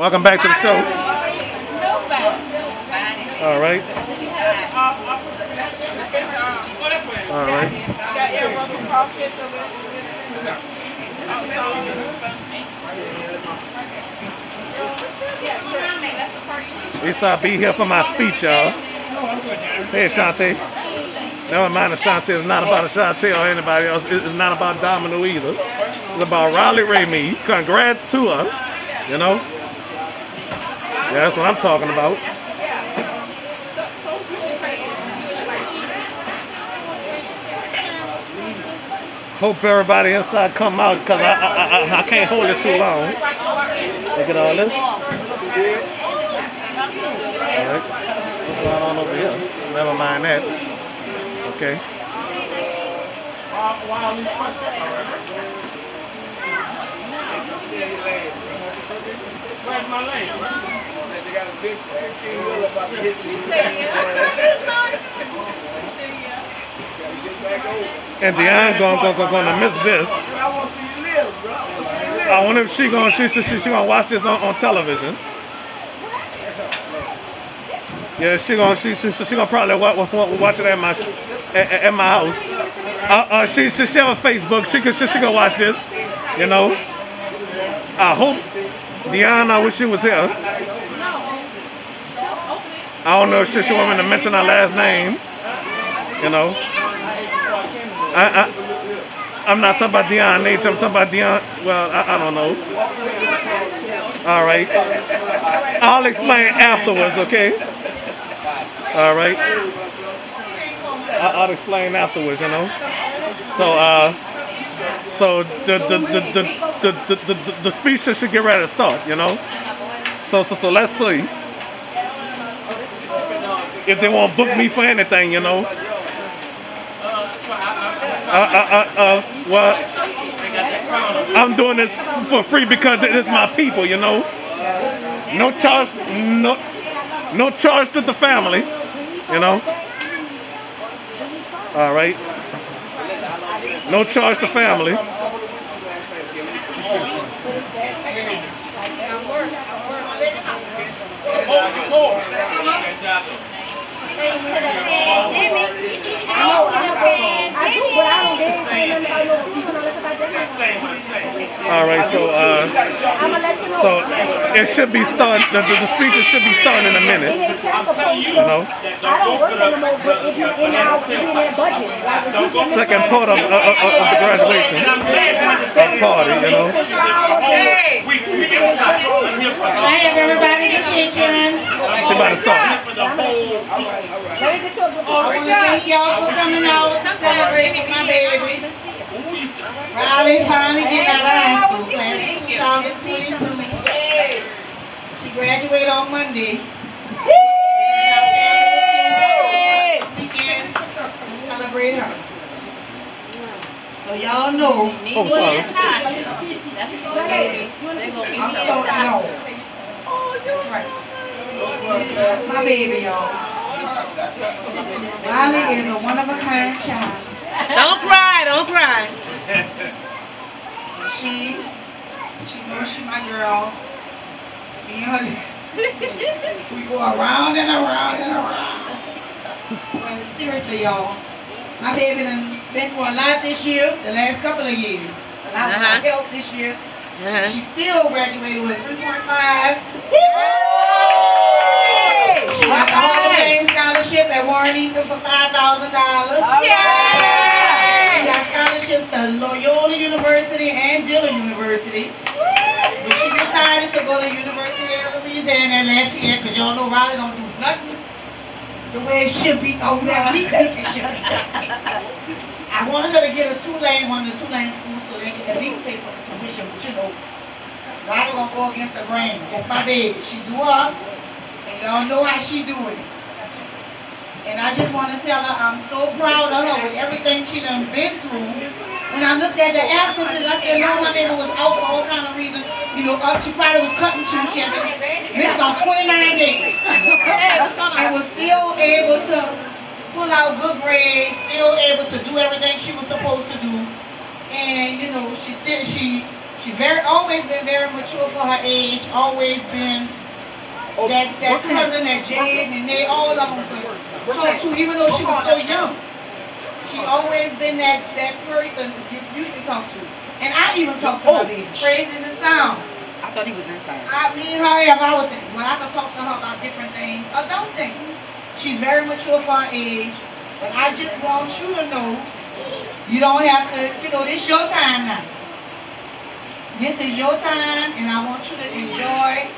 Welcome back to the show. All right. All right. We saw be here for my speech, y'all. Hey, Shantae. Never mind, Ashanti. It's not about Ashanti or anybody else. It's not about Domino either. It's about Riley Raymond. Congrats to her. You know? Yeah, that's what I'm talking about. Hope everybody inside come out because I, I, I, I can't hold this too long. Look at all this. All right. What's going on over here? Never mind that. Okay. Where's my leg? They got a big 16 wheel about to hit you. Get back over. And Diane gonna, gonna, gonna miss this. I wonder if she gonna she she, she, gonna watch this on, on television. Yeah, she gonna she she, she gonna probably watch, watch it at my at, at my house. Uh, uh, she she have a Facebook. She could she, she gonna watch this. You know. I hope Deanna. I wish she was here. I don't know if she, she want me to mention her last name. You know. I, I I'm not talking about Deion Nature. I'm talking about Deion. Well, I, I don't know. All right. I'll explain afterwards, okay? All right. I, I'll explain afterwards, you know. So, uh, so the the the the the, the, the, speech should get ready to start, you know. So so so let's see if they won't book me for anything, you know. Uh, uh, uh, uh, well, I'm doing this for free because it's my people, you know. No charge, no, no charge to the family, you know. All right. No charge to family. All right, so uh, so it should be starting. The, the, the speeches should be starting in a minute. You know, second part of, of, of, of the graduation of party. You know, Can I have everybody's attention? she about to start. I want to thank y'all for coming out to celebrate my baby. Riley finally getting out of high school, class 2022. She graduated on Monday. Weekend to celebrate her. So y'all know, Oh, sorry. I'm starting off. That's right. That's my baby, y'all. Riley is a one-of-a-kind child. Don't cry, don't cry. She, she knows she my girl. And we go around and around and around. But seriously, y'all, my baby done been through a lot this year, the last couple of years. A lot Uh-huh. of help this year. Uh-huh. She still graduated with 3.5. She got the Hall of Fame scholarship at Warren Easton for $5,000. She got scholarships to Loyola University and Dillard University. But she decided to go to University of And Lafayette because y'all know Riley don't do nothing the way it should be over there. We think it should be. I wanted her to get a Tulane, one of the Tulane schools so they can at least pay for the tuition, but you know, Riley gonna go against the grain. That's my baby. She do up, and y'all know how she do it. And I just want to tell her I'm so proud of her with everything she done been through. When I looked at the absences, I said, no, my baby was out for all kind of reasons. You know, uh, she probably was cutting too. She had to miss about 29 days. and was still able to pull out good grades, still able to do everything she was supposed to do. And, you know, she said she She's very, always been very mature for her age, always been that, that cousin that Jade and they all of them could talk to, even though she was so young. She always been that, that person you, you can talk to. And I even talk to her oh. baby, crazy as sounds. I thought he was inside. I, me and her have our things. When I can talk to her about different things, adult things. She's very mature for her age. But I just want you to know, you don't have to, you know, this your time now. This is your time, and I want you to enjoy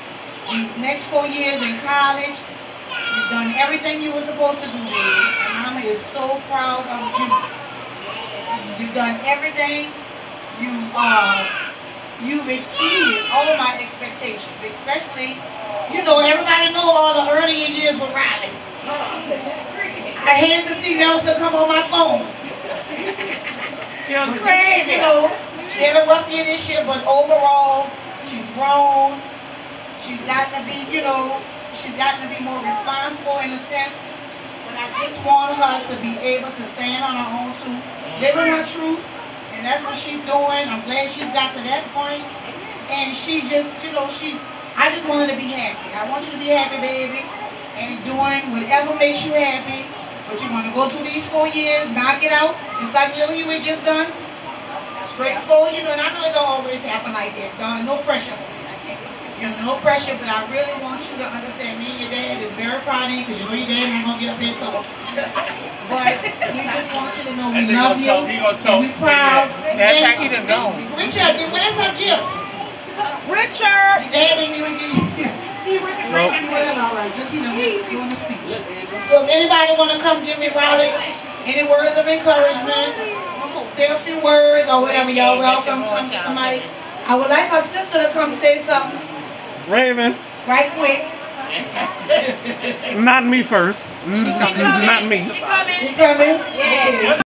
these next four years in college. You've done everything you were supposed to do, baby. Mama is so proud of you. You've done everything. You uh, you've exceeded all my expectations, especially, you know, everybody know all the earlier years with Riley. I had to see Nelson come on my phone. But this, You know, she had a rough year this year, but overall, she's grown. She's gotten to be, you know, she's gotten to be more responsible in a sense. But I just want her to be able to stand on her own too, living her truth. And that's what she's doing. I'm glad she's got to that point. And she just, you know, she, I just want her to be happy. I want you to be happy, baby. And doing whatever makes you happy. But you're going to go through these four years, knock it out, just like Lil you had just done. Straightforward, you know, and I know it don't always happen like that, Donna. No pressure. You know, no pressure, but I really want you to understand me and your dad is very proud of you because you know your dad ain't going to get up here and talk. But we just want you to know we He love you. talk, he. And we proud. That's how he done gone. Richard, then where's her gift? Richard! Your dad didn't even give you. Nope. Whatever, all right, just, you know, doing the speech. So if anybody want to come give me Riley any words of encouragement, say a few words or whatever, y'all welcome, come to the mic. I would like her sister to come say something Raven, right quick. not me first. N- Not me. She coming. She coming? Okay.